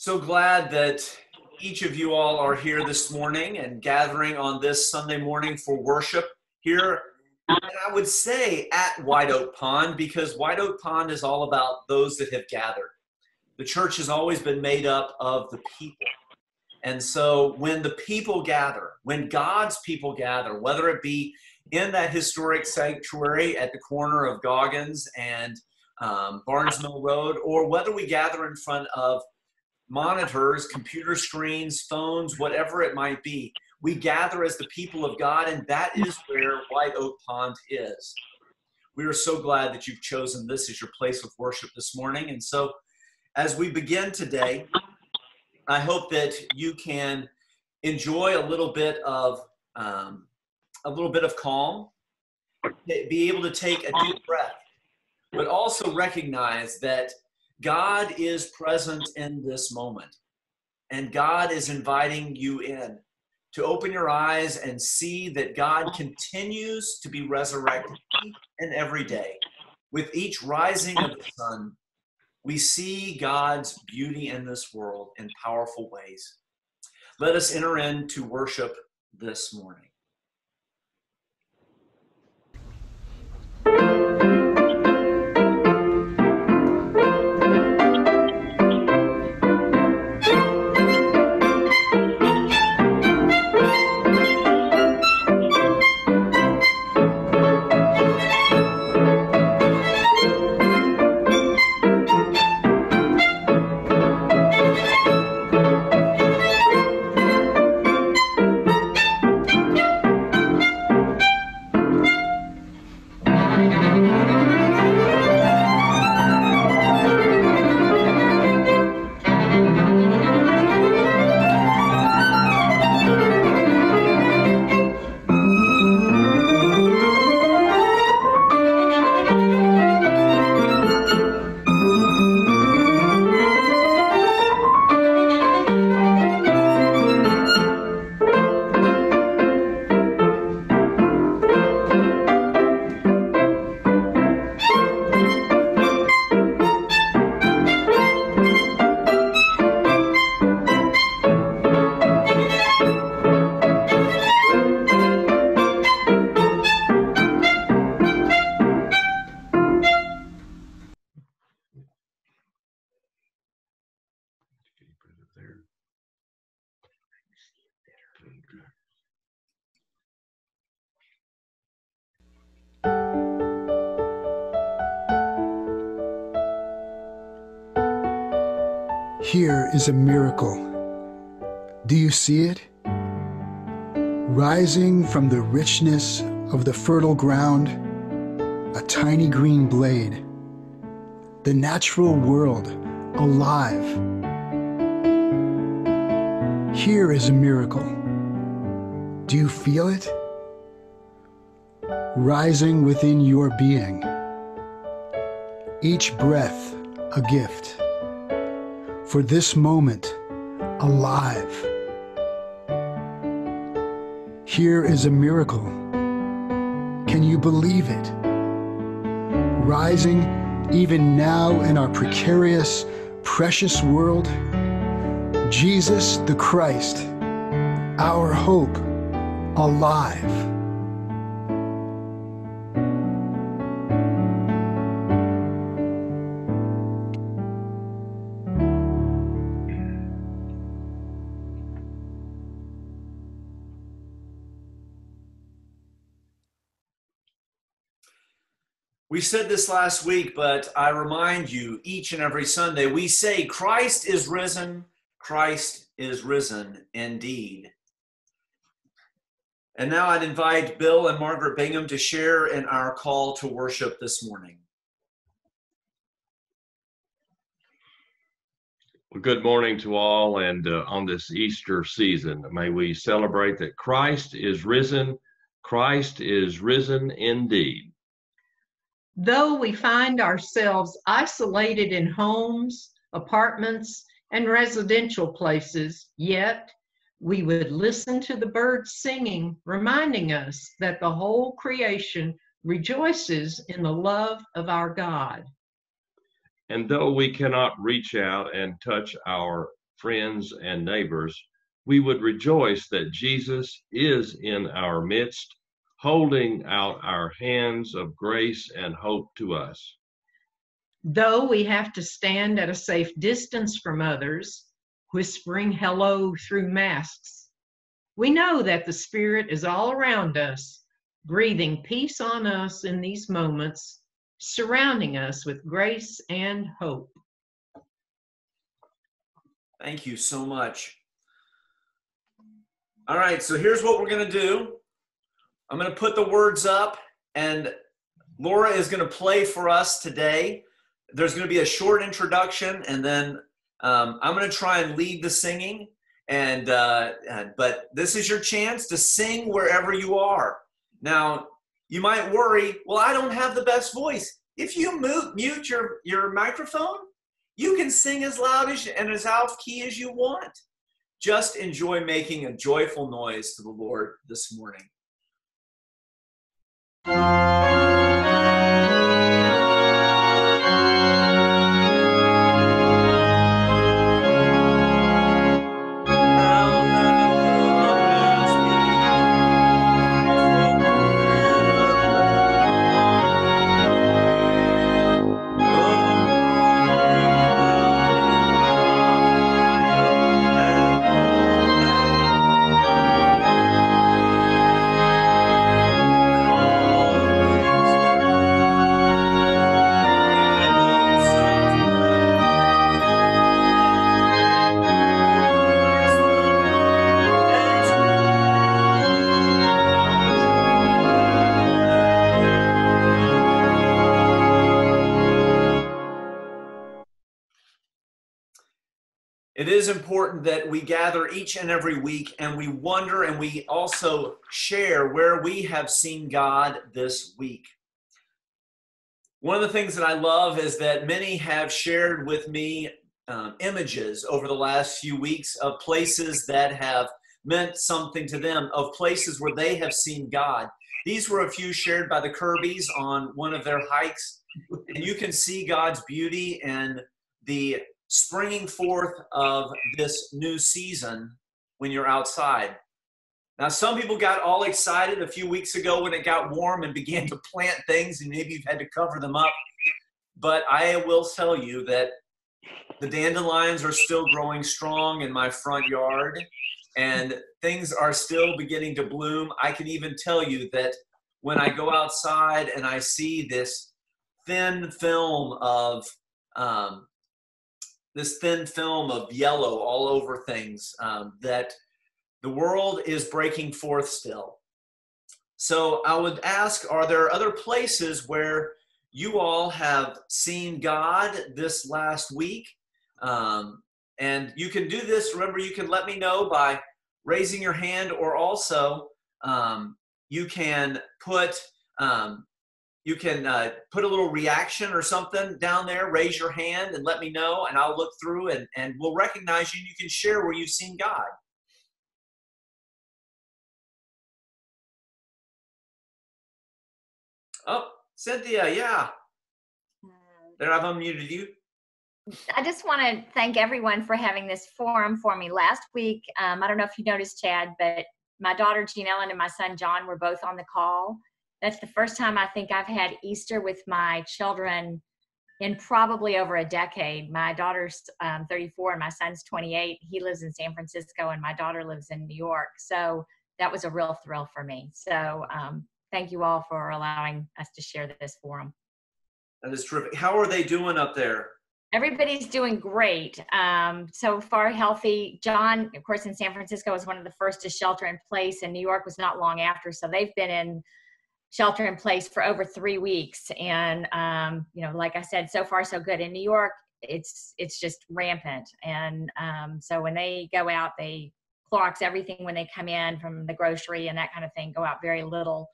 So glad that each of you all are here this morning and gathering on this Sunday morning for worship here. And I would say at White Oak Pond because White Oak Pond is all about those that have gathered. The church has always been made up of the people. And so when the people gather, when God's people gather, whether it be in that historic sanctuary at the corner of Goggins and um, Barnes Mill Road, or whether we gather in front of monitors, computer screens, phones, whatever it might be. We gather as the people of God, and that is where White Oak Pond is. We are so glad that you've chosen this as your place of worship this morning. And so, as we begin today, I hope that you can enjoy a little bit of um, a little bit of calm, be able to take a deep breath, but also recognize that God is present in this moment. And God is inviting you in to open your eyes and see that God continues to be resurrected each and every day. With each rising of the sun, we see God's beauty in this world in powerful ways. Let us enter into worship this morning. Is a miracle. Do you see it? Rising from the richness of the fertile ground, a tiny green blade, the natural world alive. Here is a miracle. Do you feel it? Rising within your being. Each breath a gift for this moment alive. Here is a miracle. Can you believe it? Rising even now in our precarious, precious world, Jesus the Christ, our hope, alive. We said this last week, but I remind you each and every Sunday, we say, Christ is risen, Christ is risen indeed. And now I'd invite Bill and Margaret Bingham to share in our call to worship this morning. Well, good morning to all, and uh, on this Easter season, may we celebrate that Christ is risen. Christ is risen indeed. Though we find ourselves isolated in homes, apartments, and residential places, yet we would listen to the birds singing, reminding us that the whole creation rejoices in the love of our God. And though we cannot reach out and touch our friends, and neighbors, we would rejoice that Jesus is in our midst, holding out our hands of grace and hope to us. Though we have to stand at a safe distance from others, whispering hello through masks, we know that the Spirit is all around us, breathing peace on us in these moments, surrounding us with grace and hope. Thank you so much. All right, so here's what we're going to do I'm going to put the words up, and Laura is going to play for us today. There's going to be a short introduction, and then um, I'm going to try and lead the singing. And uh, but this is your chance to sing wherever you are. Now you might worry, well, I don't have the best voice. If you mute, mute your your microphone, you can sing as loud as and as out of key as you want. Just enjoy making a joyful noise to the Lord this morning. It important that we gather each and every week and we wonder and we also share where we have seen God this week. One of the things that I love is that many have shared with me um, images over the last few weeks of places that have meant something to them, of places where they have seen God. These were a few shared by the Kirbys on one of their hikes. And you can see God's beauty and the springing forth of this new season when you're outside. Now, some people got all excited a few weeks ago when it got warm and began to plant things, and maybe you've had to cover them up. But I will tell you that the dandelions are still growing strong in my front yard, and things are still beginning to bloom. I can even tell you that when I go outside and I see this thin film of um, this thin film of yellow all over things um, that the world is breaking forth still. So I would ask are there other places where you all have seen God this last week? Um, and you can do this. Remember, you can let me know by raising your hand, or also um, you can put um, you can uh, put a little reaction or something down there, raise your hand and let me know, and I'll look through and, and we'll recognize you. And you can share where you've seen God. Oh, Cynthia, yeah. There, I've unmuted you. I just want to thank everyone for having this forum for me last week. Um, I don't know if you noticed, Chad, but my daughter Jean Ellen and my son John were both on the call that's the first time I think I've had Easter with my children in probably over a decade. My daughter's um, 34 and my son's 28. He lives in San Francisco and my daughter lives in New York. So that was a real thrill for me. So um, thank you all for allowing us to share this forum. That is terrific. How are they doing up there? Everybody's doing great. Um, so far, healthy. John, of course, in San Francisco was one of the first to shelter in place, and New York was not long after. So they've been in shelter in place for over three weeks. And um, you know like i said so far so good. In new york it's it's just rampant. And um, so when they go out they Clorox everything when they come in from the grocery and that kind of thing go out very little.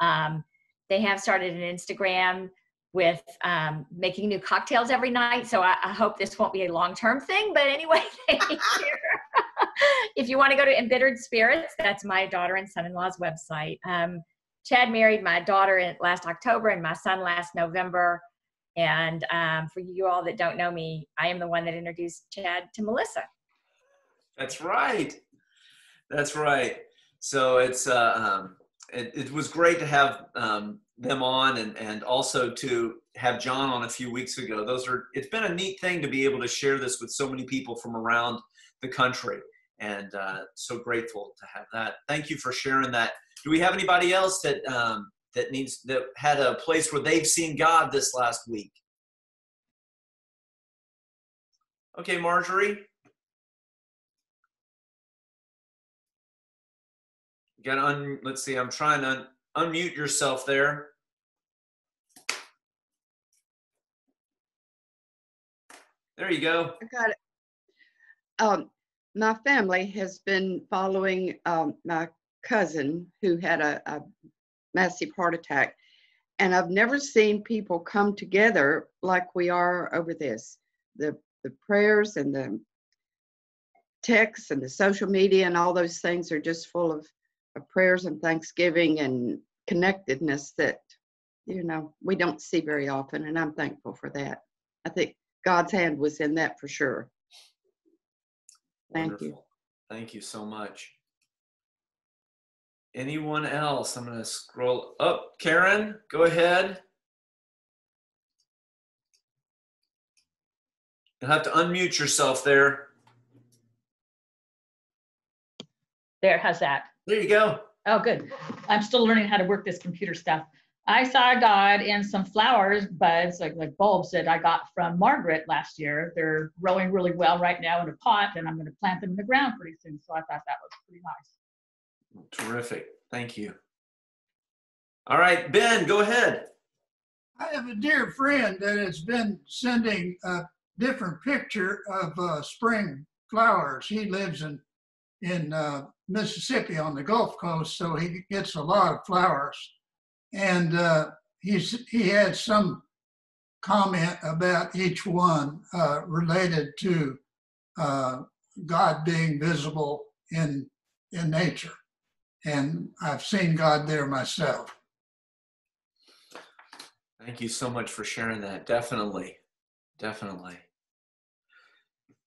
Um, they have started an instagram with um, making new cocktails every night. So I, I hope this won't be a long-term thing but anyway if you want to go to embittered spirits that's my daughter and son-in-law's website. Um, Chad married my daughter in, last October and my son last November. And um, for you all that don't know me, I am the one that introduced Chad to Melissa. That's right. That's right. So it's uh, um, it, it was great to have um, them on and and also to have John on a few weeks ago. Those are it's been a neat thing to be able to share this with so many people from around the country, and uh, so grateful to have that. Thank you for sharing that. Do we have anybody else that um, that needs that had a place where they've seen God this last week? Okay, Marjorie. got un. Let's see. I'm trying to un- unmute yourself there. There you go. I got it. Um, my family has been following um, my cousin who had a, a massive heart attack, and I've never seen people come together like we are over this. The the prayers and the texts and the social media and all those things are just full of, of prayers and thanksgiving and connectedness that you know we don't see very often, and I'm thankful for that. I think God's hand was in that for sure. Thank you. Thank you so much. Anyone else? I'm going to scroll up. Karen, go ahead. You'll have to unmute yourself there. There, how's that? There you go. Oh, good. I'm still learning how to work this computer stuff. I saw God in some flowers buds, like like bulbs that I got from Margaret last year. They're growing really well right now in a pot, and I'm going to plant them in the ground pretty soon. So I thought that was pretty nice. Terrific. Thank you. All right, Ben, go ahead. I have a dear friend that has been sending a different picture of uh, spring flowers. He lives in in uh, Mississippi on the Gulf Coast, so he gets a lot of flowers. And uh, he's he had some comment about each one uh, related to uh, God being visible in in nature, and I've seen God there myself. Thank you so much for sharing that. Definitely. Definitely.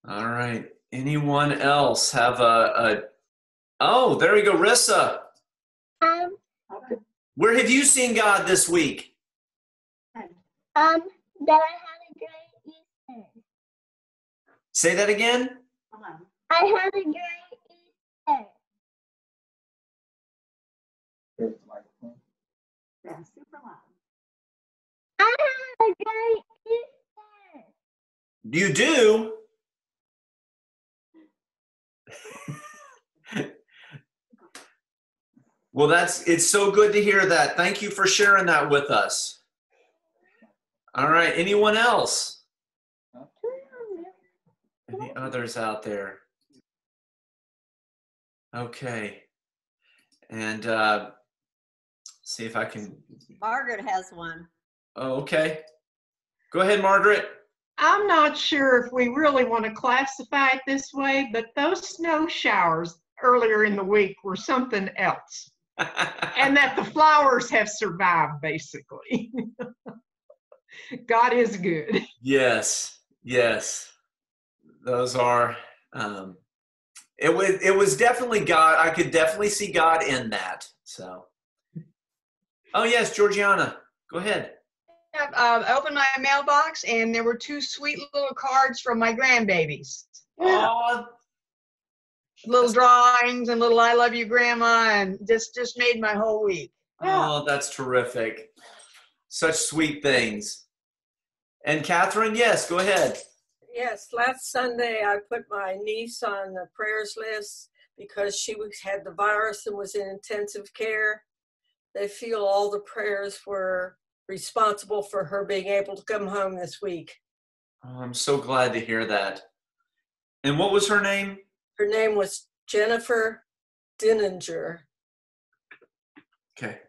All right. Anyone else have a, a Oh, there we go, Rissa. Um, Where have you seen God this week? um, that I had a great Easter. Say that again. I had a great I had a great Easter. You do? well, that's it's so good to hear that. Thank you for sharing that with us. All right, anyone else? Any others out there? Okay. And uh see if I can Margaret has one. Oh, okay. Go ahead, Margaret. I'm not sure if we really want to classify it this way, but those snow showers earlier in the week were something else. and that the flowers have survived, basically. God is good. Yes, yes. Those are um it was it was definitely God. I could definitely see God in that. So Oh yes, Georgiana. Go ahead. um, opened my mailbox and there were two sweet little cards from my grandbabies. Oh, Little drawings and little "I love you, Grandma," and just just made my whole week. oh, that's terrific. Such sweet things. And Catherine, yes, go ahead. Yes, last Sunday I put my niece on the prayers list because she was, had the virus and was in intensive care. They feel all the prayers were responsible for her being able to come home this week. Oh, I'm so glad to hear that. And what was her name? Her name was Jennifer Dininger. Okay.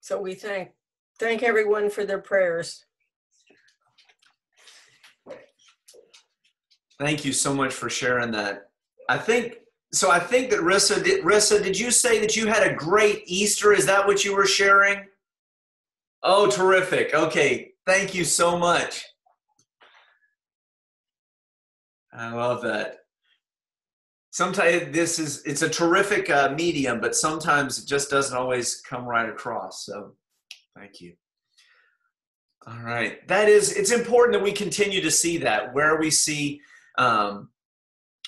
So we thank thank everyone for their prayers. Thank you so much for sharing that. I think so. I think that Rissa, did, Rissa, did you say that you had a great Easter? Is that what you were sharing? Oh, terrific. Okay, thank you so much. I love that. sometimes this is it's a terrific uh, medium, but sometimes it just doesn't always come right across. So, thank you. All right, that is it's important that we continue to see that where we see um,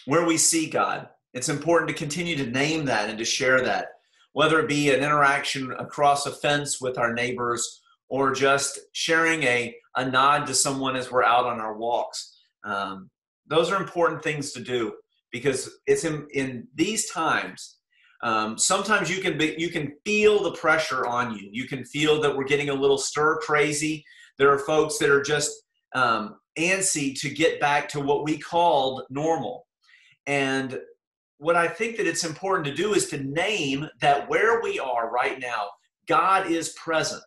where we see God. It's important to continue to name that and to share that, whether it be an interaction across a fence with our neighbors or just sharing a, a nod to someone as we're out on our walks. Um, those are important things to do because it's in, in these times um, sometimes you can be, you can feel the pressure on you. You can feel that we're getting a little stir crazy. There are folks that are just um, antsy to get back to what we called normal. And what i think that it's important to do is to name that where we are right now god is present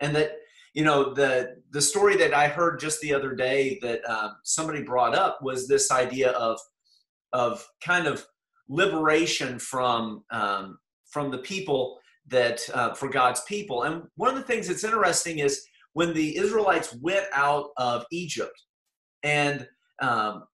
and that you know the the story that i heard just the other day that um, somebody brought up was this idea of of kind of liberation from um, from the people that uh, for God's people. And one of the things that's interesting is when the Israelites went out of Egypt, and um,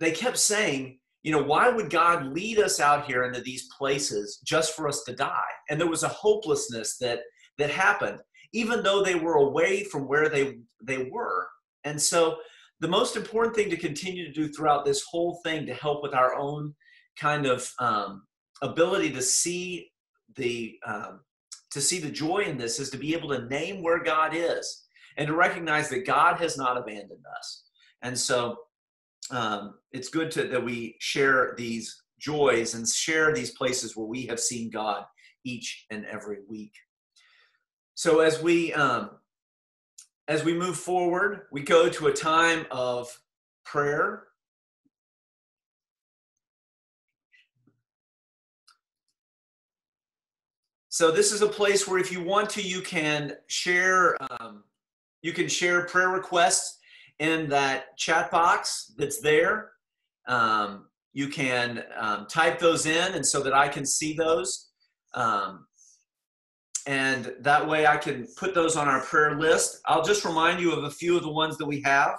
they kept saying, you know, why would God lead us out here into these places just for us to die? And there was a hopelessness that that happened, even though they were away from where they they were. And so the most important thing to continue to do throughout this whole thing to help with our own kind of um, ability to see the um, to see the joy in this is to be able to name where God is and to recognize that God has not abandoned us. And so um, it's good to, that we share these joys and share these places where we have seen God each and every week. So as we um, as we move forward, we go to a time of prayer. So this is a place where if you want to, you can share um, you can share prayer requests in that chat box that's there. Um, you can um, type those in and so that I can see those. Um, and that way I can put those on our prayer list. I'll just remind you of a few of the ones that we have.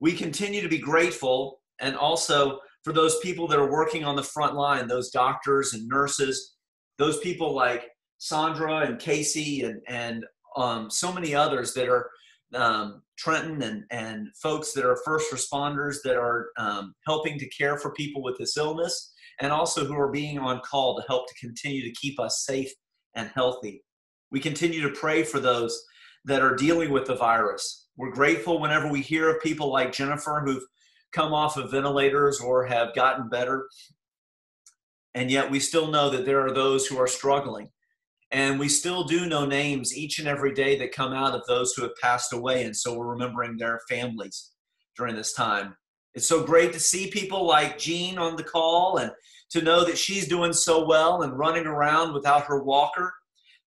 We continue to be grateful, and also for those people that are working on the front line, those doctors and nurses, those people like Sandra and Casey and and um, so many others that are um, Trenton and and folks that are first responders that are um, helping to care for people with this illness, and also who are being on call to help to continue to keep us safe and healthy. We continue to pray for those that are dealing with the virus. We're grateful whenever we hear of people like Jennifer who've come off of ventilators or have gotten better. And yet we still know that there are those who are struggling. And we still do know names each and every day that come out of those who have passed away. And so we're remembering their families during this time. It's so great to see people like Jean on the call and to know that she's doing so well and running around without her walker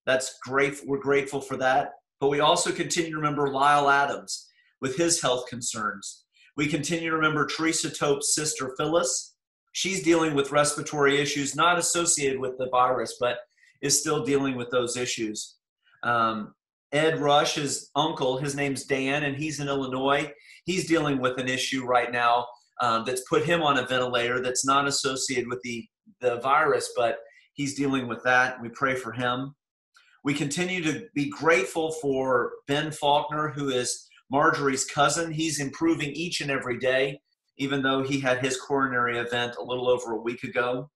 that's great. We're grateful for that. But we also continue to remember Lyle Adams with his health concerns. We continue to remember Teresa Tope's sister Phyllis. She's dealing with respiratory issues not associated with the virus, but is still dealing with those issues. Um, Ed Rush's uncle, his name's Dan, and he's in Illinois. He's dealing with an issue right now um, that's put him on a ventilator that's not associated with the, the virus, but he's dealing with that. We pray for him. We continue to be grateful for Ben Faulkner, who is Marjorie's cousin. He's improving each and every day, even though he had his coronary event a little over a week ago.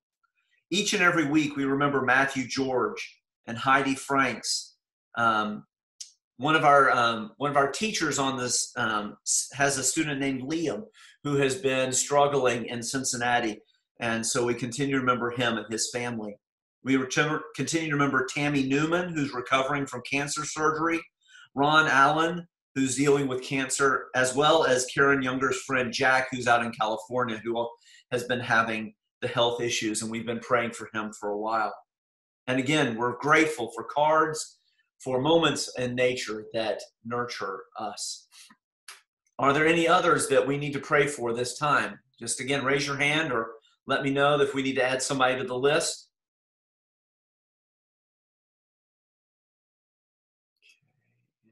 Each and every week, we remember Matthew George and Heidi Franks. Um, one of our um, one of our teachers on this um, has a student named Liam who has been struggling in Cincinnati, and so we continue to remember him and his family. We continue to remember Tammy Newman, who's recovering from cancer surgery, Ron Allen, who's dealing with cancer, as well as Karen Younger's friend Jack, who's out in California, who has been having the health issues, and we've been praying for him for a while. And again, we're grateful for cards, for moments in nature that nurture us. Are there any others that we need to pray for this time? Just again, raise your hand or let me know if we need to add somebody to the list.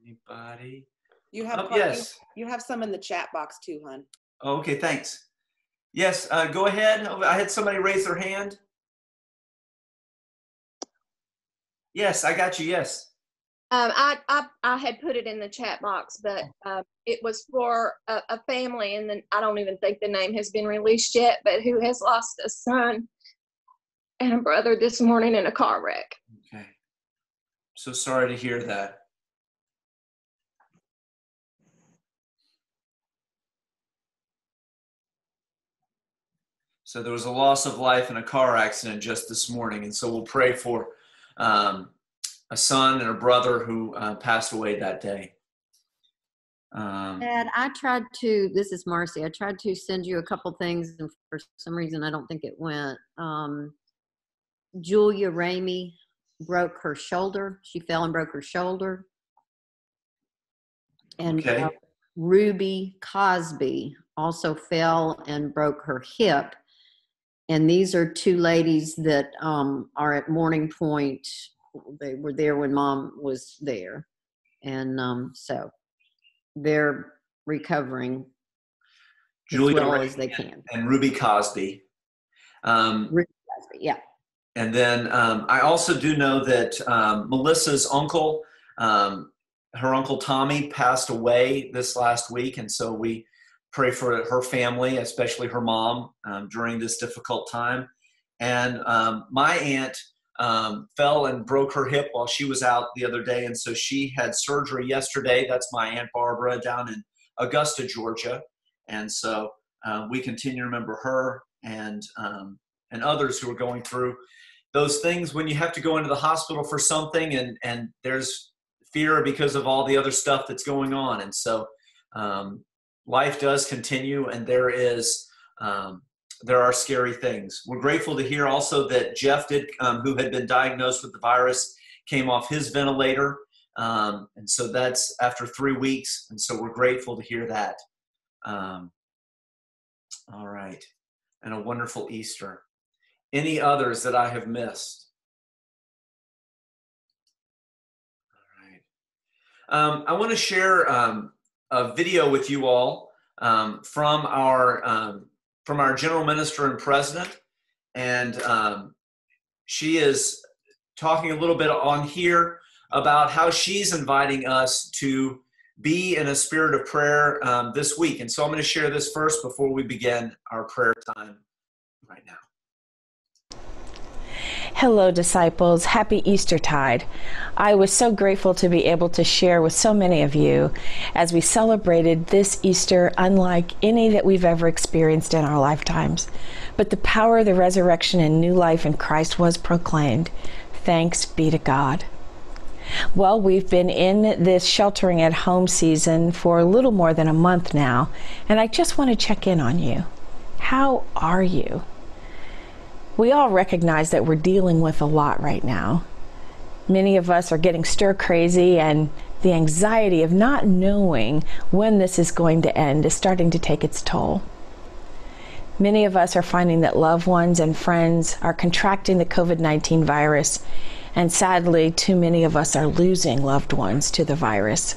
Anybody? You have Oh, you- yes. You, have some in the chat box too, hon. Oh, okay, thanks. Yes, uh, go ahead. I had somebody raise their hand. Yes, I got you. Yes. Um, I, I, I had put it in the chat box, but uh, it was for a, a family, and then I don't even think the name has been released yet, but who has lost a son and a brother this morning in a car wreck. Okay. So sorry to hear that. So there was a loss of life in a car accident just this morning, and so we'll pray for um, a son and a brother who uh, passed away that day. Um, Dad, I tried to. This is Marcy. I tried to send you a couple things, and for some reason, I don't think it went. Um, Julia Ramey broke her shoulder. She fell and broke her shoulder. And Okay. uh, Ruby Cosby also fell and broke her hip. And these are two ladies that um, are at Morning Point. They were there when mom was there. And um, so they're recovering Julia as well Ray as they can. and Ruby Cosby. Um, Ruby Cosby, yeah. And then um, I also do know that um, Melissa's uncle, um, her uncle Tommy, passed away this last week, and so we pray for her family, especially her mom, um, during this difficult time. And um, my aunt um, fell and broke her hip while she was out the other day, and so she had surgery yesterday. That's my aunt Barbara down in Augusta, Georgia, and so uh, we continue to remember her and um, and others who are going through those things when you have to go into the hospital for something and and there's fear because of all the other stuff that's going on and so um, life does continue and there is um, there are scary things we're grateful to hear also that jeff did um, who had been diagnosed with the virus came off his ventilator um, and so that's after three weeks and so we're grateful to hear that um, all right and a wonderful easter any others that I have missed? All right. Um, I want to share um, a video with you all um, from our um, from our general minister and president, and um, she is talking a little bit on here about how she's inviting us to be in a spirit of prayer um, this week. And so I'm going to share this first before we begin our prayer time right now. Hello, disciples. Happy Eastertide. I was so grateful to be able to share with so many of you as we celebrated this Easter unlike any that we've ever experienced in our lifetimes. But the power of the resurrection and new life in Christ was proclaimed. Thanks be to God. Well, we've been in this sheltering at home season for a little more than a month now, and I just want to check in on you. How are you? We all recognize that we're dealing with a lot right now. Many of us are getting stir crazy, and the anxiety of not knowing when this is going to end is starting to take its toll. Many of us are finding that loved ones and friends are contracting the COVID 19 virus, and sadly, too many of us are losing loved ones to the virus.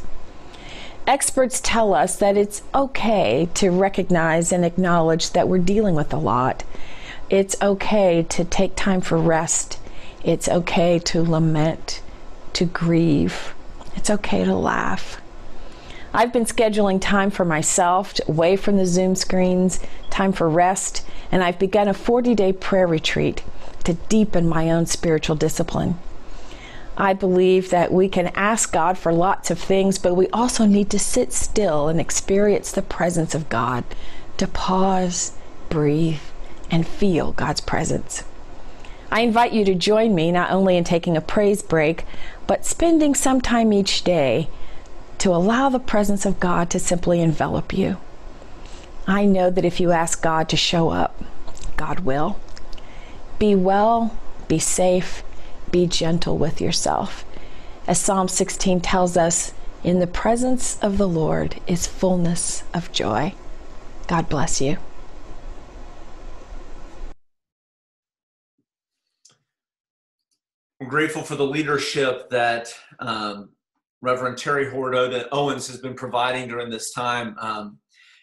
Experts tell us that it's okay to recognize and acknowledge that we're dealing with a lot. It's okay to take time for rest. It's okay to lament, to grieve. It's okay to laugh. I've been scheduling time for myself, away from the Zoom screens, time for rest, and I've begun a 40 day prayer retreat to deepen my own spiritual discipline. I believe that we can ask God for lots of things, but we also need to sit still and experience the presence of God, to pause, breathe, and feel God's presence. I invite you to join me not only in taking a praise break, but spending some time each day to allow the presence of God to simply envelop you. I know that if you ask God to show up, God will. Be well, be safe, be gentle with yourself. As Psalm 16 tells us, in the presence of the Lord is fullness of joy. God bless you. I'm grateful for the leadership that um, Reverend Terri Hord Owens has been providing during this time. Um,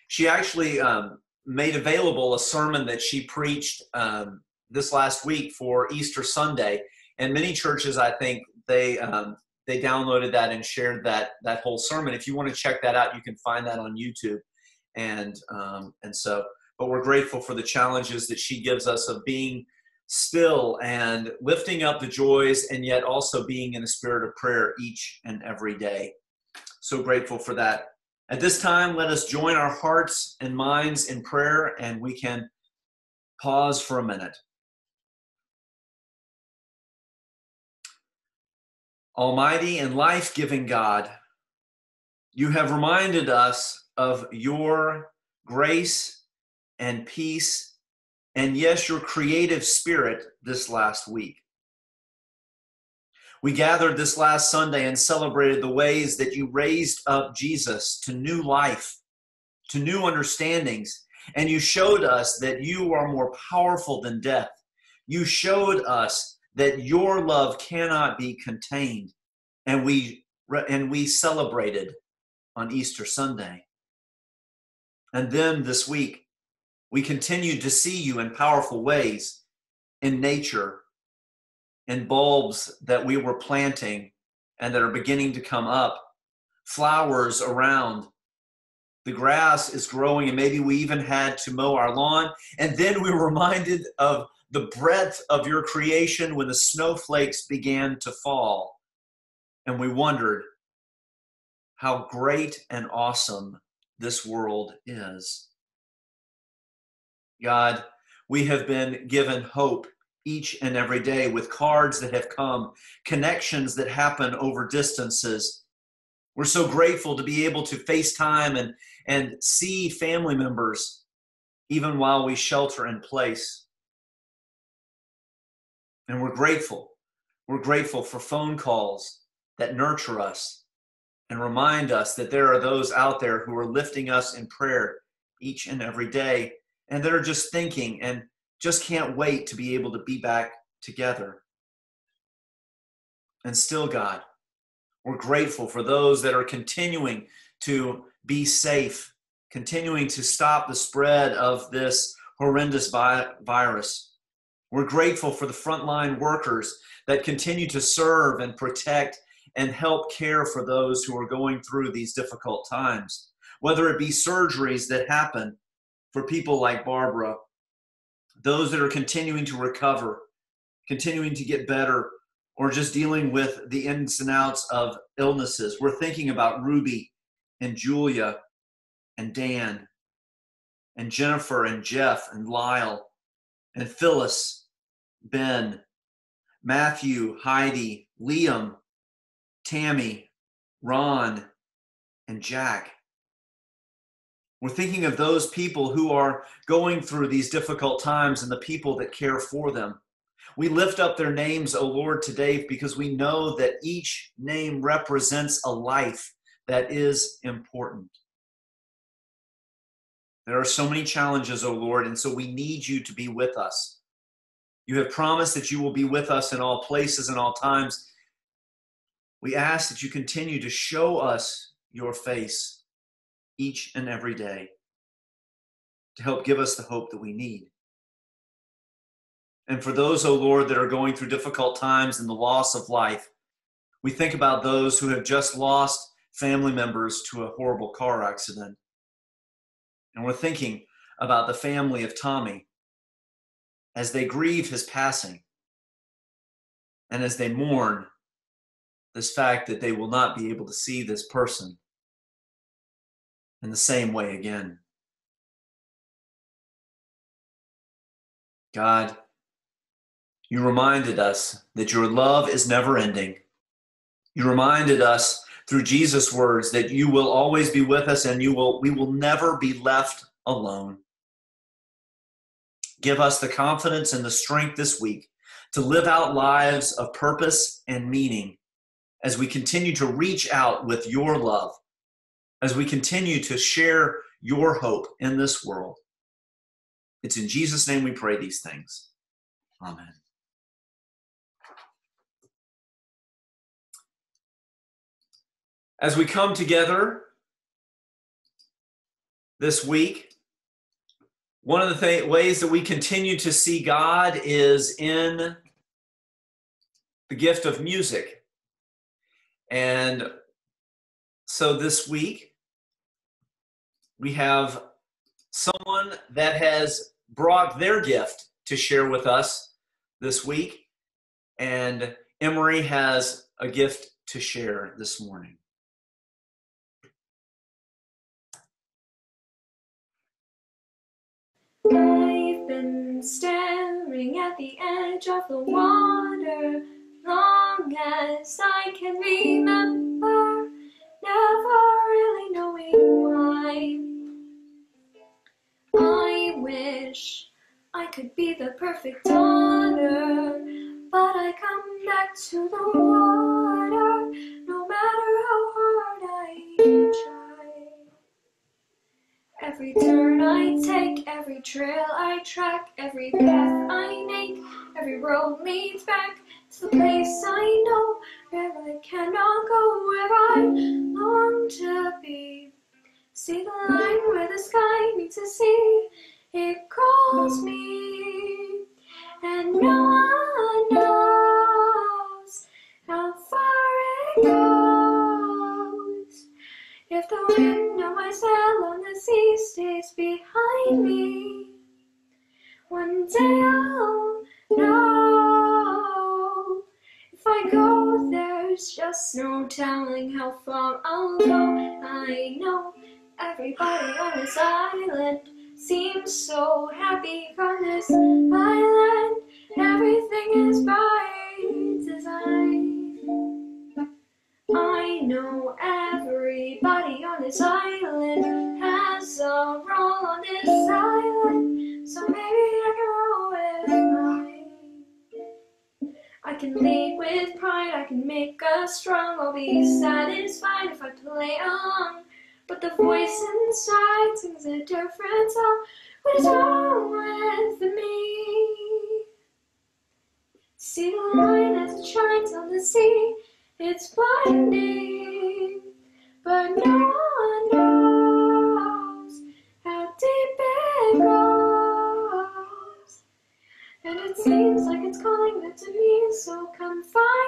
she actually um, made available a sermon that she preached um, this last week for Easter Sunday, and many churches, I think, they um, they downloaded that and shared that that whole sermon. If you want to check that out, you can find that on YouTube, and and so. But we're grateful for the challenges that she gives us of being still and lifting up the joys, and yet also being in a spirit of prayer each and every day. So grateful for that. At this time, let us join our hearts and minds in prayer, and we can pause for a minute. Almighty and life giving God, you have reminded us of your grace and peace, and yes, your creative spirit this last week. We gathered this last Sunday and celebrated the ways that you raised up Jesus to new life, to new understandings, and you showed us that you are more powerful than death. You showed us that your love cannot be contained, and we and we celebrated on Easter Sunday. And then this week, we continued to see you in powerful ways in nature in bulbs that we were planting and that are beginning to come up, flowers around. The grass is growing, and maybe we even had to mow our lawn. And then we were reminded of the breadth of your creation when the snowflakes began to fall. And we wondered how great and awesome this world is. God, we have been given hope each and every day with cards that have come, connections that happen over distances. We're so grateful to be able to FaceTime and, and see family members even while we shelter in place. And we're grateful. We're grateful for phone calls that nurture us and remind us that there are those out there who are lifting us in prayer each and every day and that are just thinking and just can't wait to be able to be back together. And still, God, we're grateful for those that are continuing to be safe, continuing to stop the spread of this horrendous vi- virus. We're grateful for the frontline workers that continue to serve and protect and help care for those who are going through these difficult times, whether it be surgeries that happen for people like Barbara those that are continuing to recover, continuing to get better, or just dealing with the ins and outs of illnesses. We're thinking about Ruby and Julia and Dan and Jennifer and Jeff and Lyle and Phyllis, Ben, Matthew, Heidi, Liam, Tammy, Ron, and Jack. We're thinking of those people who are going through these difficult times and the people that care for them. We lift up their names, O Lord, today because we know that each name represents a life that is important. There are so many challenges, O Lord, and so we need you to be with us. You have promised that you will be with us in all places and all times. We ask that you continue to show us your face each and every day to help give us the hope that we need. And for those, O oh Lord, that are going through difficult times and the loss of life, we think about those who have just lost family members to a horrible car accident. And we're thinking about the family of Tommy as they grieve his passing and as they mourn this fact that they will not be able to see this person in the same way again. God, you reminded us that your love is never ending. You reminded us through Jesus' words that you will always be with us and you will we will never be left alone. Give us the confidence and the strength this week to live out lives of purpose and meaning as we continue to reach out with your love as we continue to share your hope in this world. It's in Jesus' name we pray these things. Amen. As we come together this week, One of the th- ways that we continue to see God is in the gift of music. And so this week, we have someone that has brought their gift to share with us this week. And Emery has a gift to share this morning. I've been staring at the edge of the water long as I can remember, never really knowing why. I wish I could be the perfect daughter, but I come back to the water no matter how hard I try. Every turn I take, every trail I track, every path I make, every road leads back to the place I know where I cannot go, where I long to be. See the line where the sky meets the sea, it calls me, and no one knows how far it goes. If the wind of my sail on the sea stays behind me, one day I'll know. If I go, there's just no telling how far I'll go. I know everybody on this island seems so happy on this island. Everything is by design. I know everybody on this island has a role on this island, so maybe I can roll with mine. I can lead with pride, I can make us strong, I'll be satisfied if I play along. But the voice inside sings a different song. What is wrong with me? See the line as it shines on the sea. It's blinding, but no one knows how deep it goes. And it seems like it's calling back to me, so come find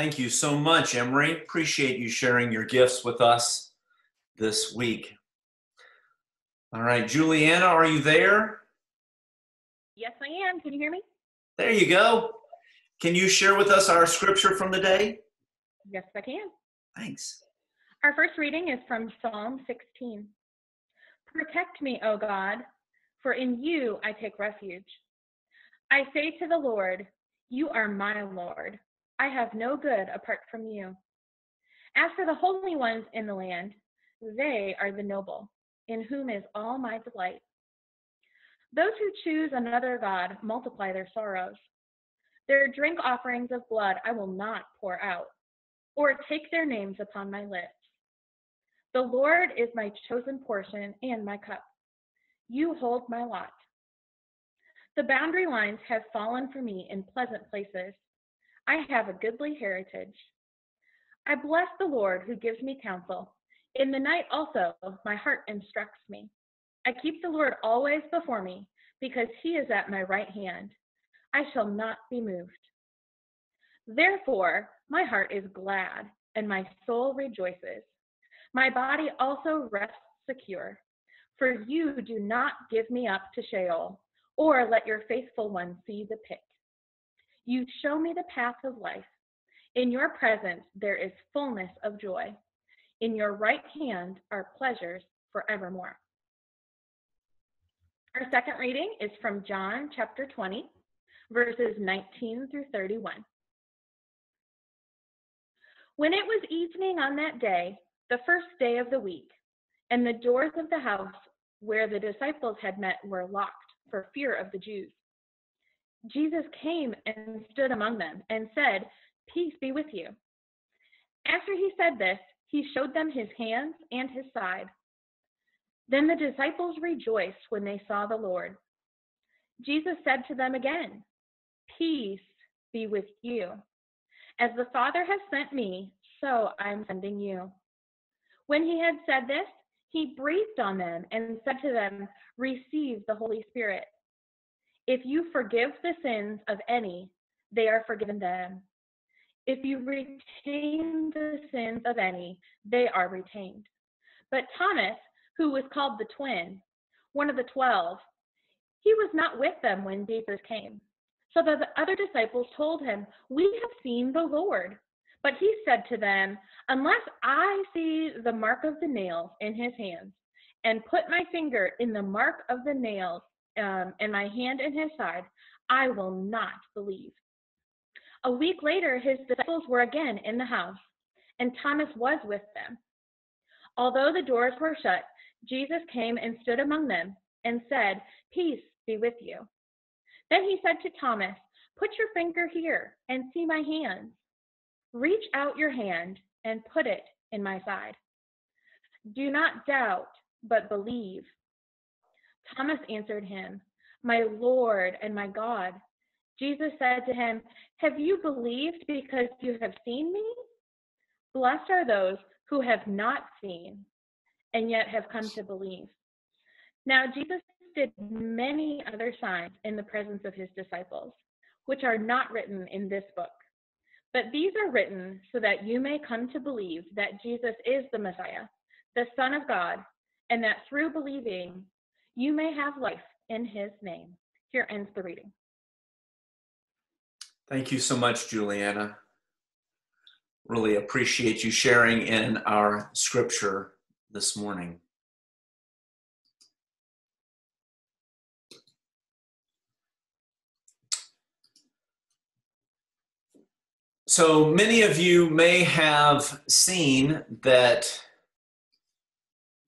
Thank you so much, Emery. Appreciate you sharing your gifts with us this week. All right, Juliana, are you there? Yes, I am. Can you hear me? There you go. Can you share with us our scripture from the day? Yes, I can. Thanks. Our first reading is from Psalm 16. Protect me, O God, for in you I take refuge. I say to the Lord, You are my Lord. I have no good apart from you. As for the holy ones in the land, they are the noble, in whom is all my delight. Those who choose another God multiply their sorrows. Their drink offerings of blood I will not pour out, or take their names upon my lips. The Lord is my chosen portion and my cup. You hold my lot. The boundary lines have fallen for me in pleasant places. I have a goodly heritage. I bless the Lord who gives me counsel. In the night also, my heart instructs me. I keep the Lord always before me, because he is at my right hand. I shall not be moved. Therefore, my heart is glad, and my soul rejoices. My body also rests secure, for you do not give me up to Sheol, or let your faithful one see the pit. You show me the path of life. In your presence there is fullness of joy. In your right hand are pleasures forevermore. Our second reading is from John chapter 20, verses 19 through 31. When it was evening on that day, the first day of the week, and the doors of the house where the disciples had met were locked for fear of the Jews, Jesus came and stood among them and said, Peace be with you. After he said this, he showed them his hands and his side. Then the disciples rejoiced when they saw the Lord. Jesus said to them again, Peace be with you. As the Father has sent me, so I am sending you. When he had said this, he breathed on them and said to them, Receive the Holy Spirit. If you forgive the sins of any, they are forgiven them. If you retain the sins of any, they are retained. But Thomas, who was called the twin, one of the twelve, he was not with them when Jesus came. So the other disciples told him, We have seen the Lord. But he said to them, Unless I see the mark of the nails in his hands, and put my finger in the mark of the nails, um, and my hand in his side, I will not believe. A week later, his disciples were again in the house, and Thomas was with them. Although the doors were shut, Jesus came and stood among them and said, Peace be with you. Then he said to Thomas, Put your finger here and see my hands. Reach out your hand and put it in my side. Do not doubt, but believe. Thomas answered him, My Lord and my God. Jesus said to him, Have you believed because you have seen me? Blessed are those who have not seen and yet have come to believe. Now, Jesus did many other signs in the presence of his disciples, which are not written in this book. But these are written so that you may come to believe that Jesus is the Messiah, the Son of God, and that through believing you may have life in his name. Here ends the reading. Thank you so much, Juliana. Really appreciate you sharing in our scripture this morning. So many of you may have seen that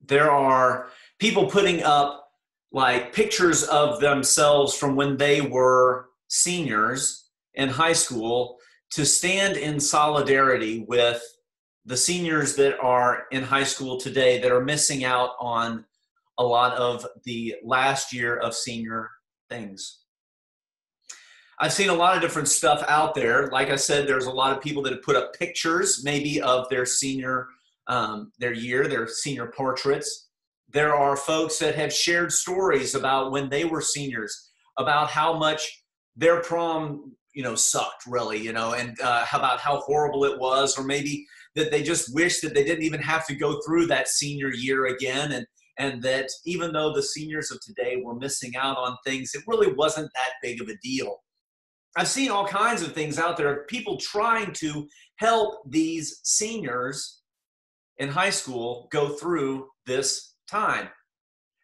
there are people putting up like pictures of themselves from when they were seniors in high school to stand in solidarity with the seniors that are in high school today that are missing out on a lot of the last year of senior things. I've seen a lot of different stuff out there. Like I said, there's a lot of people that have put up pictures, maybe of their senior, um, their year, their senior portraits. There are folks that have shared stories about when they were seniors, about how much their prom, you know, sucked really, you know, and uh, about how horrible it was, or maybe that they just wish that they didn't even have to go through that senior year again, and and that even though the seniors of today were missing out on things, it really wasn't that big of a deal. I've seen all kinds of things out there, people trying to help these seniors in high school go through this time.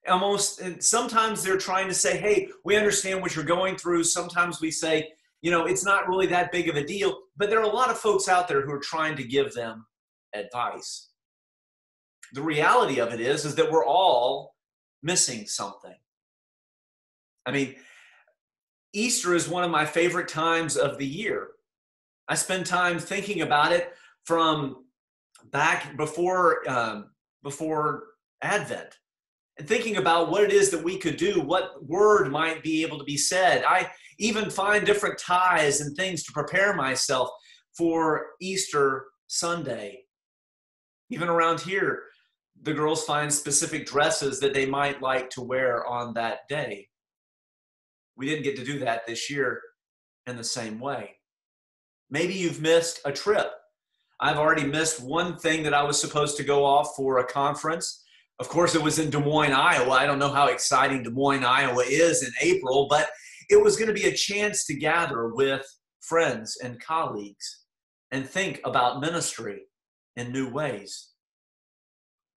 Almost, and sometimes they're trying to say, hey, we understand what you're going through. Sometimes we say, you know, it's not really that big of a deal. But there are a lot of folks out there who are trying to give them advice. The reality of it is, is that we're all missing something. I mean, Easter is one of my favorite times of the year. I spend time thinking about it from back before um, before Advent and thinking about what it is that we could do, what word might be able to be said. I even find different ties and things to prepare myself for Easter Sunday. Even around here, the girls find specific dresses that they might like to wear on that day. We didn't get to do that this year in the same way. Maybe you've missed a trip. I've already missed one thing that I was supposed to go off for a conference. Of course, it was in Des Moines, Iowa. I don't know how exciting Des Moines, Iowa is in April, but it was going to be a chance to gather with friends and colleagues. and think about ministry in new ways.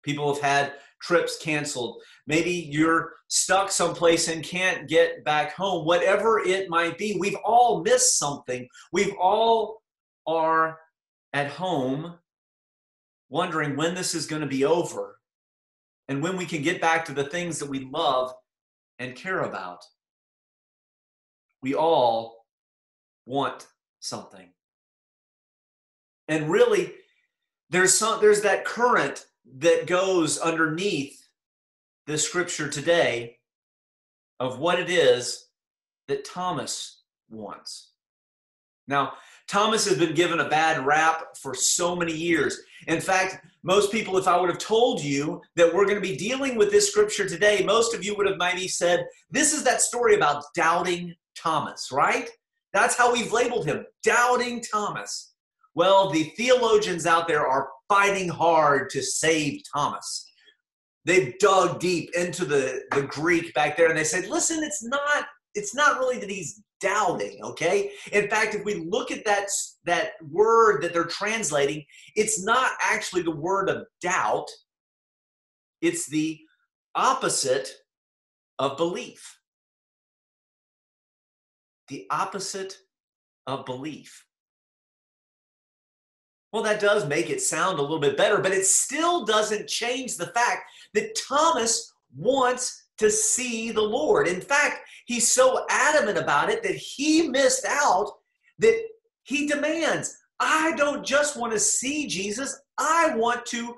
People have had trips canceled. Maybe you're stuck someplace and can't get back home. Whatever it might be, we've all missed something. We've all are at home wondering when this is going to be over and when we can get back to the things that we love and care about. We all want something. And really, there's some there's that current that goes underneath the scripture today of what it is that Thomas wants. Now, Thomas has been given a bad rap for so many years. In fact, most people, if I would have told you that we're going to be dealing with this scripture today, most of you would have maybe said, This is that story about doubting Thomas, right? That's how we've labeled him, doubting Thomas. Well, the theologians out there are fighting hard to save Thomas. They've dug deep into the, the Greek back there and they said, listen, it's not, it's not really that he's doubting, okay? In fact, if we look at that, that word that they're translating, it's not actually the word of doubt, it's the opposite of belief. The opposite of belief. Well, that does make it sound a little bit better, but it still doesn't change the fact that Thomas wants to see the Lord. In fact, he's so adamant about it that he missed out that he demands, I don't just want to see Jesus, I want to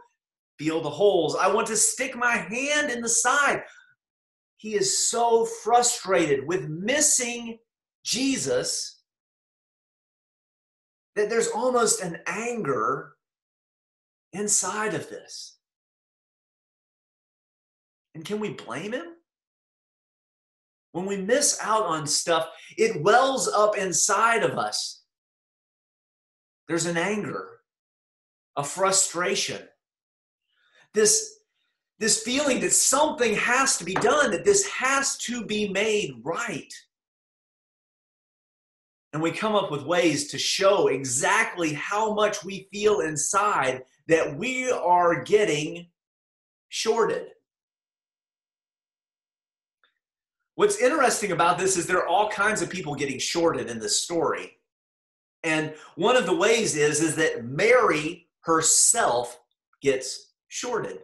feel the holes. I want to stick my hand in the side. He is so frustrated with missing Jesus that there's almost an anger inside of this. And can we blame him? When we miss out on stuff, it wells up inside of us. There's an anger, a frustration, this, this feeling that something has to be done, that this has to be made right. And we come up with ways to show exactly how much we feel inside that we are getting shorted. What's interesting about this is there are all kinds of people getting shorted in this story. And one of the ways is, is that Mary herself gets shorted.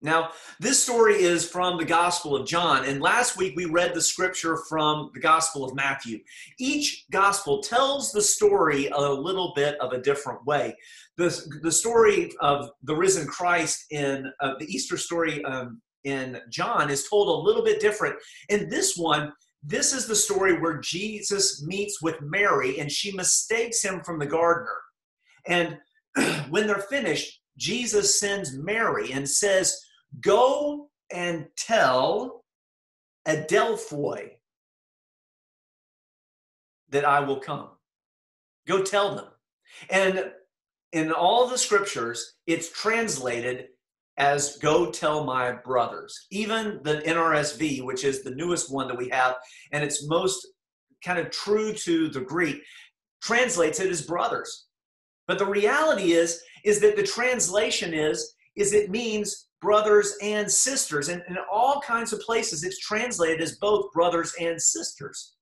Now, this story is from the Gospel of John, and last week we read the scripture from the Gospel of Matthew. Each Gospel tells the story a little bit of a different way. The, the story of the risen Christ in uh, the Easter story um, in John is told a little bit different. In this one, this is the story where Jesus meets with Mary and she mistakes him from the gardener. And when they're finished, Jesus sends Mary and says, Go and tell Adelphoi that I will come. Go tell them. And in all the scriptures, it's translated as go tell my brothers. Even the NRSV, which is the newest one that we have, and it's most kind of true to the Greek, translates it as brothers. But the reality is, is that the translation is, is it means brothers and sisters. And in all kinds of places, it's translated as both brothers and sisters.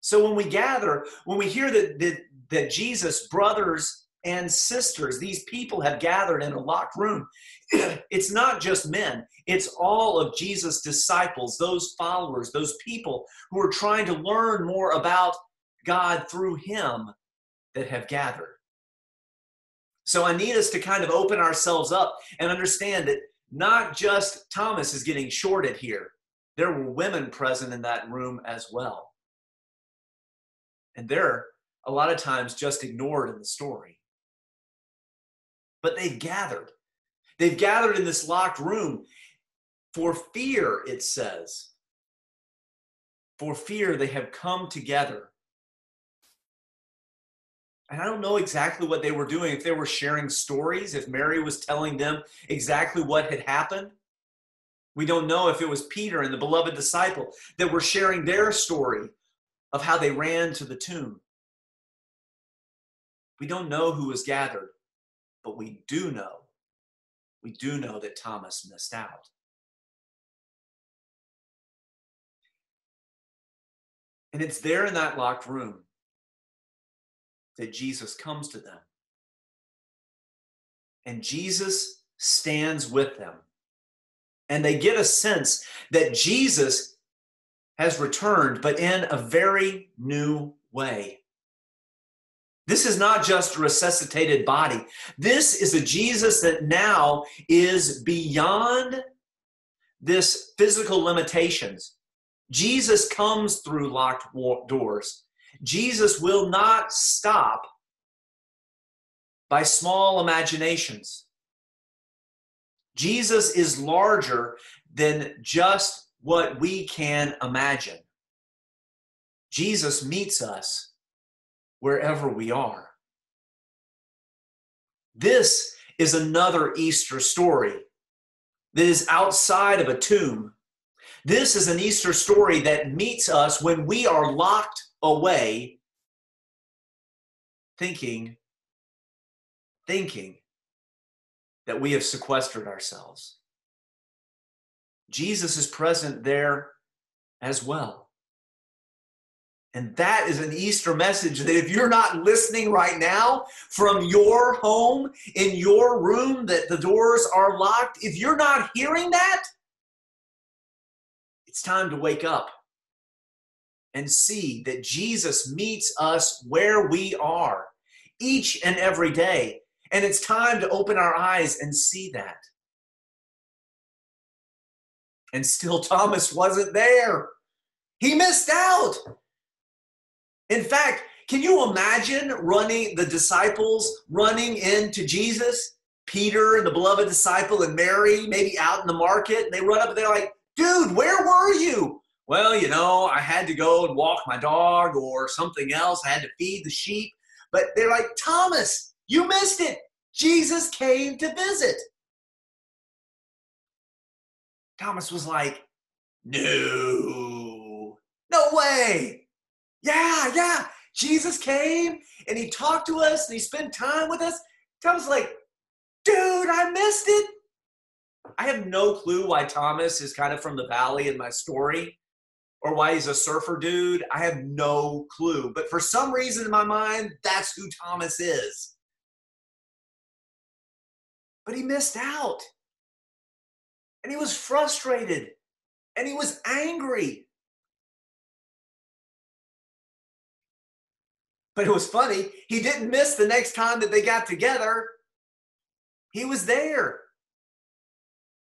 So when we gather, when we hear that, that, that Jesus, brothers and sisters, these people have gathered in a locked room. it's not just men, it's all of Jesus' disciples, those followers, those people who are trying to learn more about God through Him that have gathered. So I need us to kind of open ourselves up and understand that not just Thomas is getting shorted here, there were women present in that room as well. And they're a lot of times just ignored in the story but they've gathered. They've gathered in this locked room for fear, it says. For fear, they have come together. And I don't know exactly what they were doing, if they were sharing stories, if Mary was telling them exactly what had happened. We don't know if it was Peter and the beloved disciple that were sharing their story of how they ran to the tomb. We don't know who was gathered, but we do know, we do know that Thomas missed out. And it's there in that locked room that Jesus comes to them. And Jesus stands with them. And they get a sense that Jesus has returned, but in a very new way. This is not just a resuscitated body. This is a Jesus that now is beyond this physical limitations. Jesus comes through locked doors. Jesus will not stop by small imaginations. Jesus is larger than just what we can imagine. Jesus meets us wherever we are. This is another Easter story that is outside of a tomb. This is an Easter story that meets us when we are locked away, thinking, thinking that we have sequestered ourselves. Jesus is present there as well. And that is an Easter message that if you're not listening right now from your home, in your room, that the doors are locked, if you're not hearing that, it's time to wake up and see that Jesus meets us where we are each and every day. And it's time to open our eyes and see that. And still, Thomas wasn't there. He missed out. In fact, can you imagine running the disciples running into Jesus? Peter and the beloved disciple and Mary, maybe out in the market, and they run up and they're like, dude, where were you? Well, you know, I had to go and walk my dog or something else. I had to feed the sheep. But they're like, Thomas, you missed it. Jesus came to visit. Thomas was like, no, no way. Yeah, yeah. Jesus came and he talked to us and he spent time with us. Thomas was like, dude, I missed it. I have no clue why Thomas is kind of from the valley in my story or why he's a surfer dude. I have no clue. But for some reason in my mind, that's who Thomas is. But he missed out. And he was frustrated. And he was angry. But it was funny. He didn't miss the next time that they got together. He was there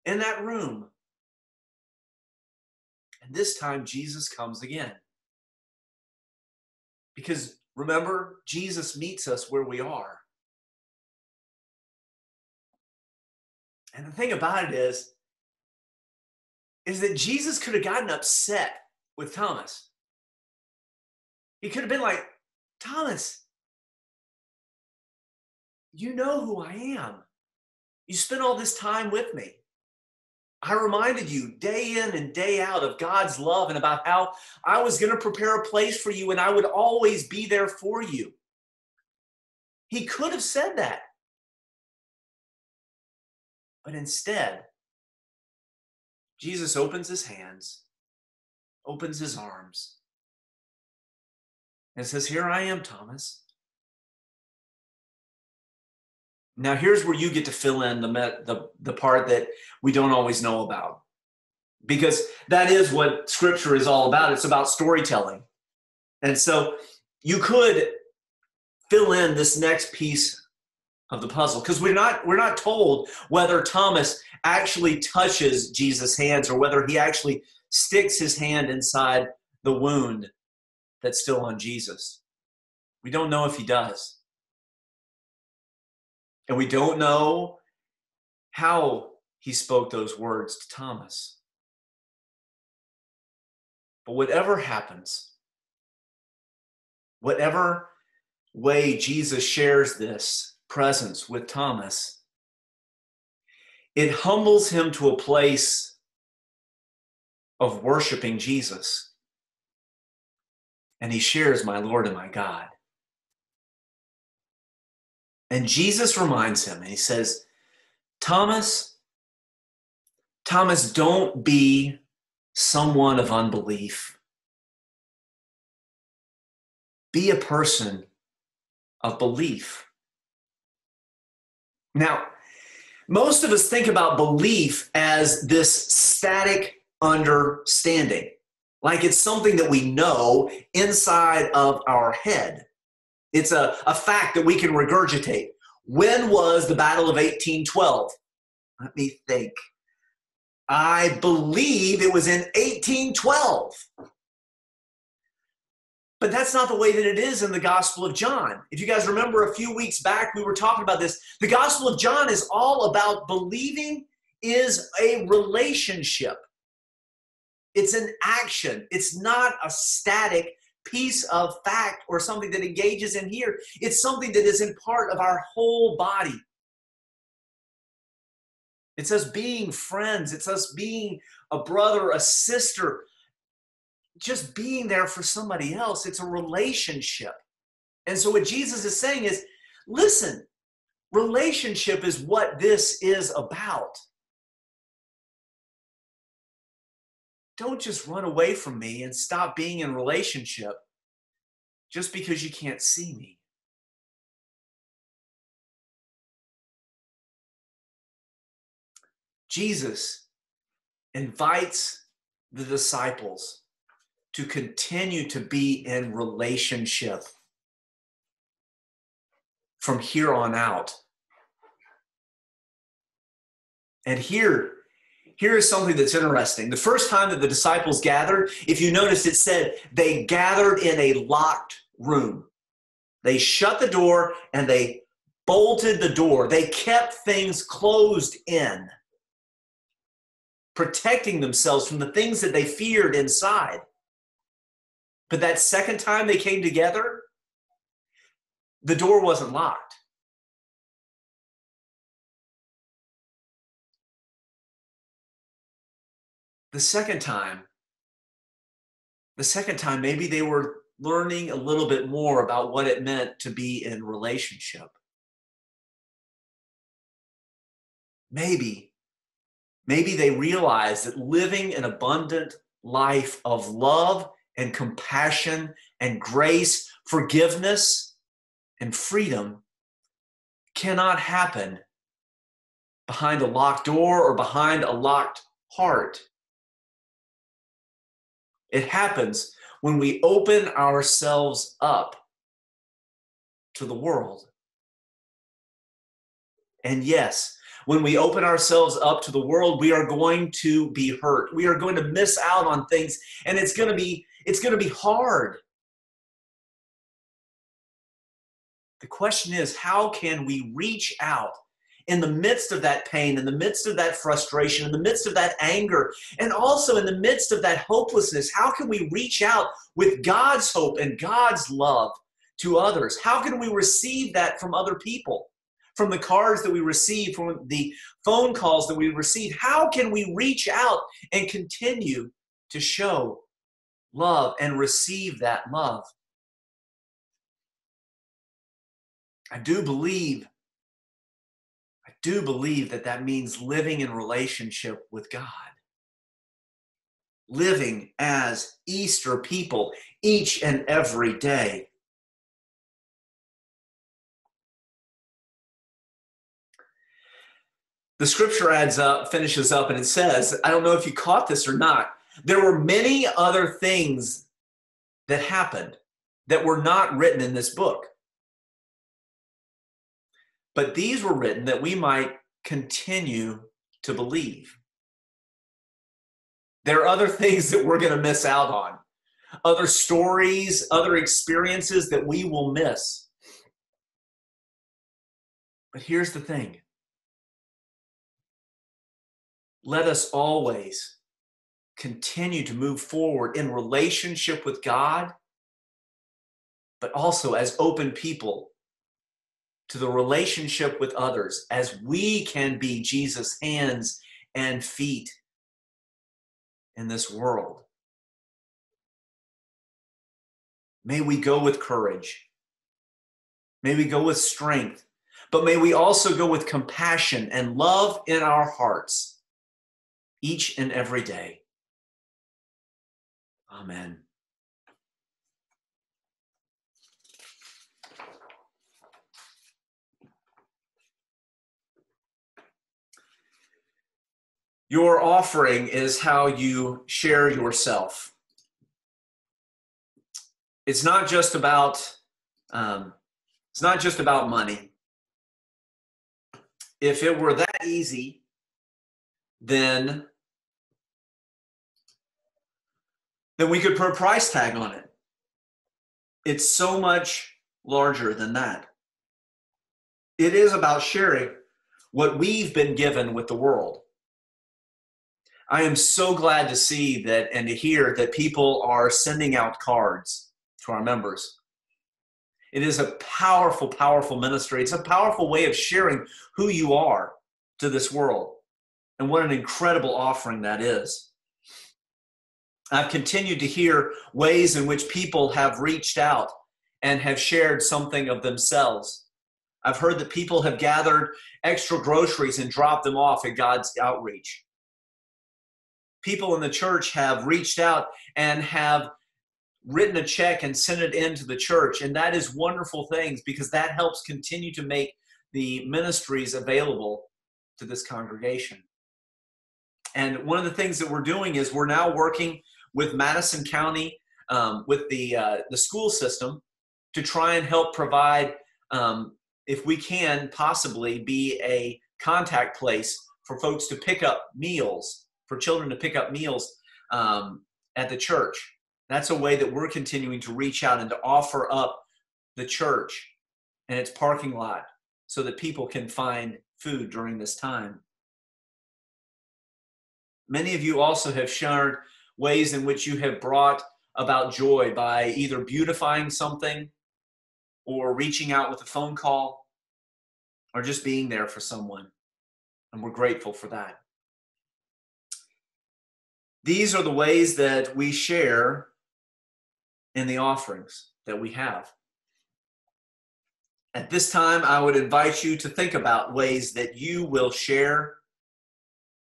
in that room. And this time, Jesus comes again. Because remember, Jesus meets us where we are. And the thing about it is, is that Jesus could have gotten upset with Thomas. He could have been like, Thomas, you know who I am. You spent all this time with me. I reminded you day in and day out of God's love and about how I was going to prepare a place for you and I would always be there for you. He could have said that. But instead, Jesus opens his hands, opens his arms, and says, Here I am, Thomas. Now, here's where you get to fill in the, the, the part that we don't always know about. Because that is what scripture is all about. It's about storytelling. And so you could fill in this next piece of the puzzle because we're not we're not told whether Thomas actually touches Jesus' hands or whether he actually sticks his hand inside the wound that's still on Jesus. We don't know if he does. And we don't know how he spoke those words to Thomas. But whatever happens, whatever way Jesus shares this presence with Thomas, it humbles him to a place of worshiping Jesus and he shares my Lord and my God. And Jesus reminds him, and he says, Thomas, Thomas, don't be someone of unbelief. Be a person of belief. Now, most of us think about belief as this static understanding, like it's something that we know inside of our head. It's a, a fact that we can regurgitate. When was the Battle of 1812? Let me think. I believe it was in 1812. But that's not the way that it is in the Gospel of John. If you guys remember a few weeks back, we were talking about this. The Gospel of John is all about believing is a relationship, it's an action, it's not a static piece of fact or something that engages in here. It's something that is in part of our whole body. It's us being friends, it's us being a brother, a sister, just being there for somebody else. It's a relationship. And so, what Jesus is saying is listen, relationship is what this is about. Don't just run away from me and stop being in relationship just because you can't see me. Jesus invites the disciples to continue to be in relationship from here on out. And here, here is something that's interesting. The first time that the disciples gathered, if you notice, it said they gathered in a locked room. They shut the door and they bolted the door. They kept things closed in, protecting themselves from the things that they feared inside. But that second time they came together, the door wasn't locked. The second time, the second time, maybe they were learning a little bit more about what it meant to be in relationship. Maybe, maybe they realized that living an abundant life of love and compassion and grace, forgiveness and freedom cannot happen behind a locked door or behind a locked heart. It happens when we open ourselves up to the world. And yes, when we open ourselves up to the world, we are going to be hurt. We are going to miss out on things, and it's going to be it's going to be hard. The question is, how can we reach out in the midst of that pain, in the midst of that frustration, in the midst of that anger, and also in the midst of that hopelessness? How can we reach out with God's hope and God's love to others? How can we receive that from other people? From the cards that we receive, from the phone calls that we receive, how can we reach out and continue to show love and receive that love. I do believe, do believe that that means living in relationship with God. Living as Easter people each and every day. The scripture adds up, finishes up, and it says, I don't know if you caught this or not, there were many other things that happened that were not written in this book. But these were written that we might continue to believe. There are other things that we're going to miss out on, other stories, other experiences that we will miss. But here's the thing let us always continue to move forward in relationship with God, but also as open people to the relationship with others, as we can be Jesus' hands and feet in this world. May we go with courage. May we go with strength. but may we also go with compassion and love in our hearts each and every day. Amen. Your offering is how you share yourself. It's not just about um, it's not just about money. If it were that easy, then then we could put a price tag on it. It's so much larger than that. It is about sharing what we've been given with the world. I am so glad to see that and to hear that people are sending out cards to our members. It is a powerful, powerful ministry. It's a powerful way of sharing who you are to this world. And what an incredible offering that is. I've continued to hear ways in which people have reached out and have shared something of themselves. I've heard that people have gathered extra groceries and dropped them off at God's outreach people in the church have reached out and have written a check and sent it into the church. And that is wonderful things because that helps continue to make the ministries available to this congregation. And one of the things that we're doing is we're now working with Madison County, um, with the, uh, the school system, to try and help provide, um, if we can possibly, be a contact place for folks to pick up meals for children to pick up meals um, at the church. That's a way that we're continuing to reach out and to offer up the church and its parking lot so that people can find food during this time. Many of you also have shared ways in which you have brought about joy by either beautifying something or reaching out with a phone call or just being there for someone. And we're grateful for that. These are the ways that we share in the offerings that we have. At this time, I would invite you to think about ways that you will share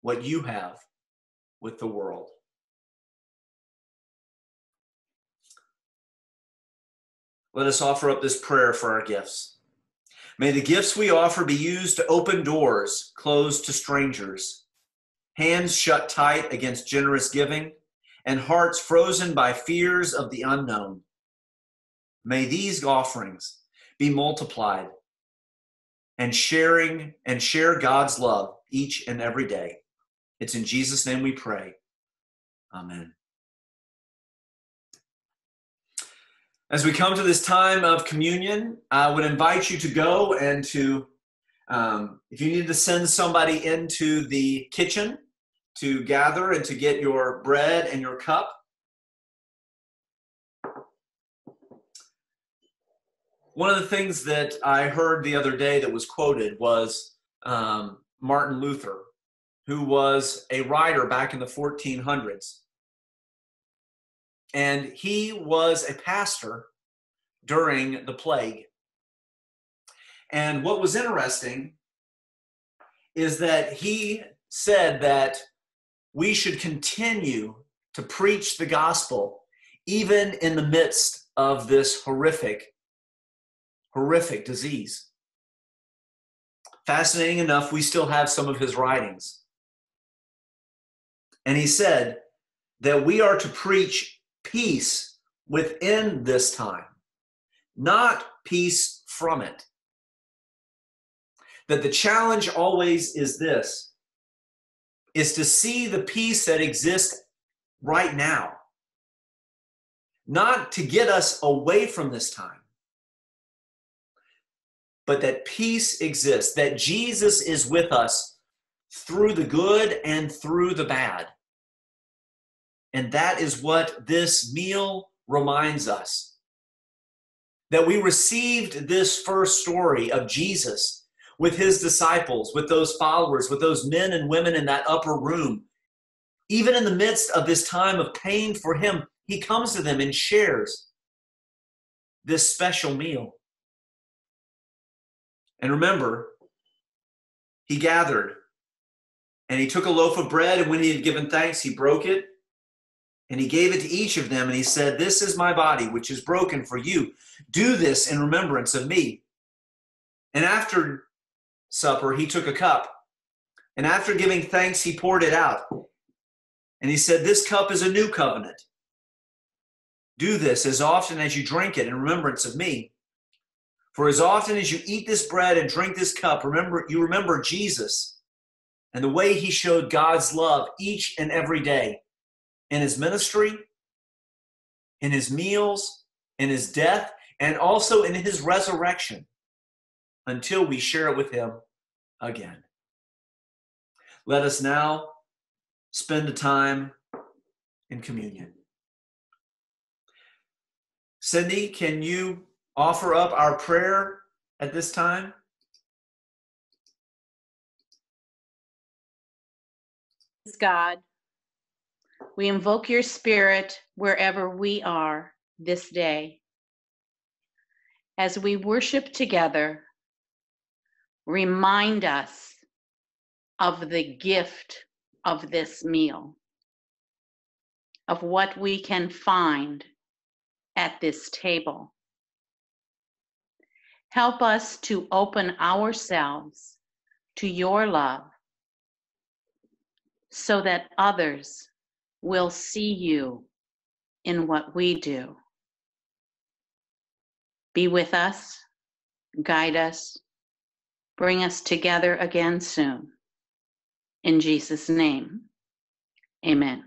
what you have with the world. Let us offer up this prayer for our gifts. May the gifts we offer be used to open doors closed to strangers hands shut tight against generous giving, and hearts frozen by fears of the unknown. May these offerings be multiplied and sharing and share God's love each and every day. It's in Jesus' name we pray. Amen. As we come to this time of communion, I would invite you to go and to, um, if you need to send somebody into the kitchen, to gather and to get your bread and your cup. One of the things that I heard the other day that was quoted was um, Martin Luther, who was a writer back in the 1400s. And he was a pastor during the plague. And what was interesting is that he said that we should continue to preach the gospel even in the midst of this horrific, horrific disease. Fascinating enough, we still have some of his writings. And he said that we are to preach peace within this time, not peace from it. That the challenge always is this is to see the peace that exists right now, not to get us away from this time, but that peace exists, that Jesus is with us through the good and through the bad. And that is what this meal reminds us. That we received this first story of Jesus with his disciples, with those followers, with those men and women in that upper room. Even in the midst of this time of pain for him, he comes to them and shares this special meal. And remember, he gathered and he took a loaf of bread, and when he had given thanks, he broke it and he gave it to each of them. And he said, This is my body, which is broken for you. Do this in remembrance of me. And after supper, he took a cup. And after giving thanks, he poured it out. And he said, This cup is a new covenant. Do this as often as you drink it in remembrance of me. For as often as you eat this bread and drink this cup, remember you remember Jesus and the way he showed God's love each and every day in his ministry, in his meals, in his death, and also in his resurrection until we share it with him again. Let us now spend the time in communion. Cindy, can you offer up our prayer at this time? God, we invoke your spirit wherever we are this day. As we worship together, remind us of the gift of this meal, of what we can find at this table. Help us to open ourselves to your love so that others will see you in what we do. Be with us, guide us, bring us together again soon. In Jesus' name, amen.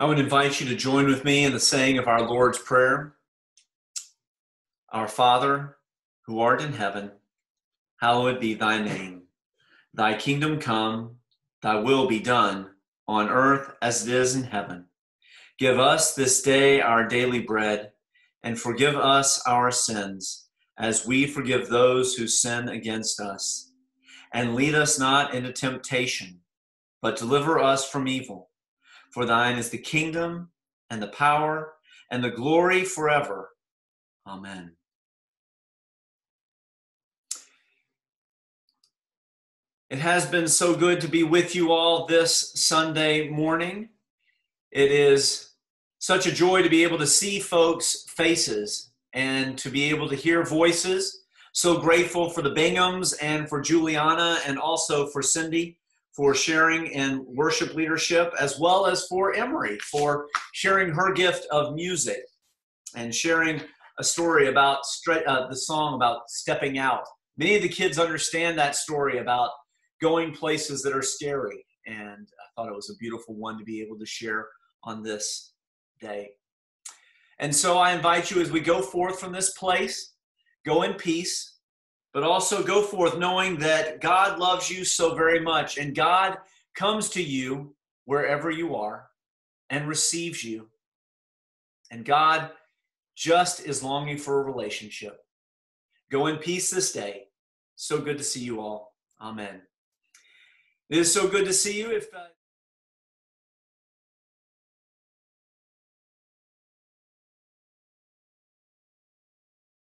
I would invite you to join with me in the saying of our Lord's Prayer. Our Father, who art in heaven, hallowed be thy name. Thy kingdom come, thy will be done, on earth as it is in heaven. Give us this day our daily bread, and forgive us our sins, as we forgive those who sin against us. And lead us not into temptation, but deliver us from evil. For thine is the kingdom and the power and the glory forever. Amen. It has been so good to be with you all this Sunday morning. It is such a joy to be able to see folks' faces and to be able to hear voices. So grateful for the Binghams and for Juliana and also for Cindy for sharing in worship leadership, as well as for Emery for sharing her gift of music and sharing a story about uh, the song about stepping out. Many of the kids understand that story about going places that are scary, and I thought it was a beautiful one to be able to share on this day. And so I invite you as we go forth from this place, go in peace but also go forth knowing that God loves you so very much and God comes to you wherever you are and receives you. And God just is longing for a relationship. Go in peace this day. So good to see you all. Amen. It is so good to see you. If uh...